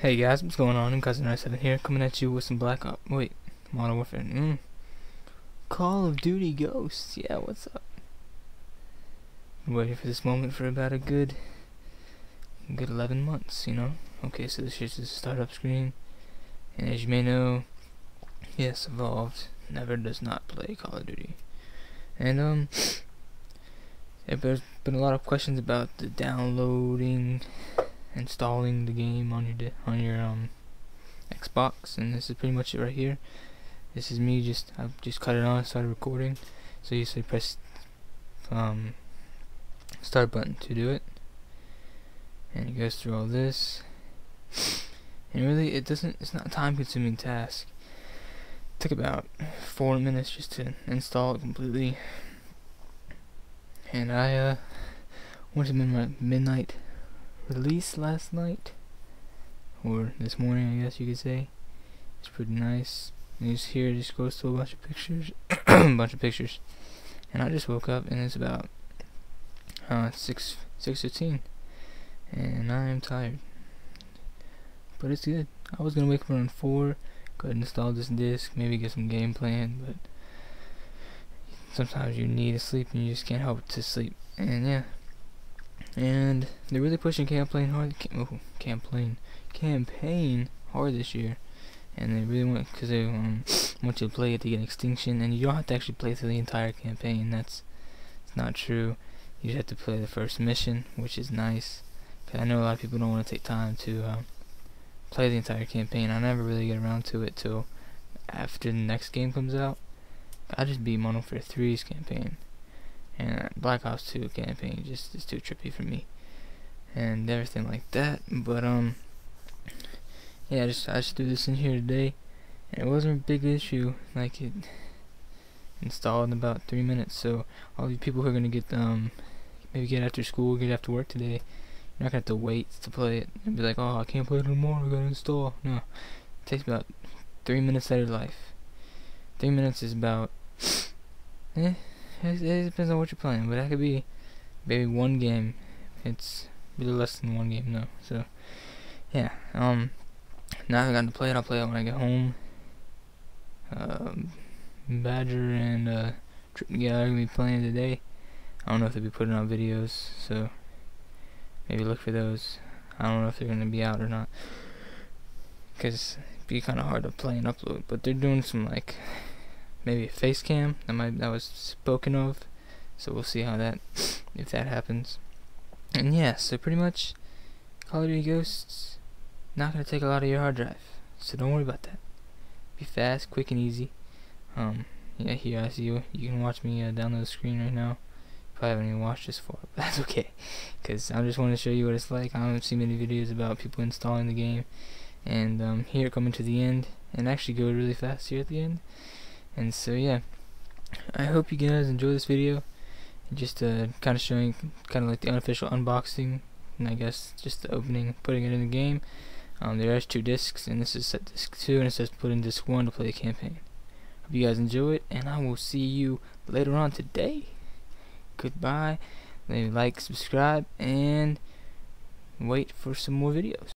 Hey guys, what's going on? I'm Cousin 97 here, coming at you with some Black Ops. Wait, Modern Warfare. Mm. Call of Duty Ghosts. Yeah, what's up? Been waiting for this moment for about a good, good 11 months, you know? Okay, so this is the startup screen. And as you may know, yes, Evolved never does not play Call of Duty. And, um, there's been a lot of questions about the downloading installing the game on your on your um Xbox and this is pretty much it right here. This is me just I just cut it on started recording. So you say press um start button to do it. And it goes through all this. And really it doesn't it's not a time consuming task. It took about four minutes just to install it completely. And I uh went to midnight release last night. Or this morning I guess you could say. It's pretty nice. And just here just goes to a bunch of pictures a bunch of pictures. And I just woke up and it's about uh, 6 6.15 and I am tired. But it's good. I was gonna wake up around 4 go ahead and install this disc maybe get some game playing but sometimes you need to sleep and you just can't help to sleep. And yeah and they're really pushing campaign hard. Cam oh, campaign, campaign hard this year, and they really want because they um, want you to play it to get extinction, and you don't have to actually play through the entire campaign. That's it's not true. You just have to play the first mission, which is nice. Cause I know a lot of people don't want to take time to um, play the entire campaign. I never really get around to it till after the next game comes out. I just beat Modern Warfare 3's campaign and Black Ops 2 campaign just is too trippy for me. And everything like that but um yeah I just I just threw this in here today and it wasn't a big issue like it installed in about three minutes so all these people who are gonna get um maybe get after school get after work today you're not gonna have to wait to play it and be like oh I can't play it anymore I gotta install. No it takes about three minutes out of your life. Three minutes is about eh it, it depends on what you're playing, but that could be maybe one game. It's really less than one game though. So yeah, um, now I got to play it. I'll play it when I get home. Um, Badger and uh, yeah, are gonna be playing today. I don't know if they'll be putting out videos, so maybe look for those. I don't know if they're gonna be out or not, cause it'd be kind of hard to play and upload. But they're doing some like maybe a face cam that might that was spoken of. So we'll see how that if that happens. And yeah so pretty much Call of Duty Ghosts not gonna take a lot of your hard drive. So don't worry about that. Be fast quick and easy. Um yeah here I see you. You can watch me uh, download the screen right now. Probably haven't even watched this far but that's okay. Because I just want to show you what it's like. I haven't seen many videos about people installing the game. And um, here coming to the end. And actually go really fast here at the end and so yeah. I hope you guys enjoy this video. Just uh, kind of showing kind of like the unofficial unboxing and I guess just the opening putting it in the game. Um, there are two discs and this is set disc 2 and it says put in disc 1 to play the campaign. Hope you guys enjoy it and I will see you later on today. Goodbye. Maybe like subscribe and wait for some more videos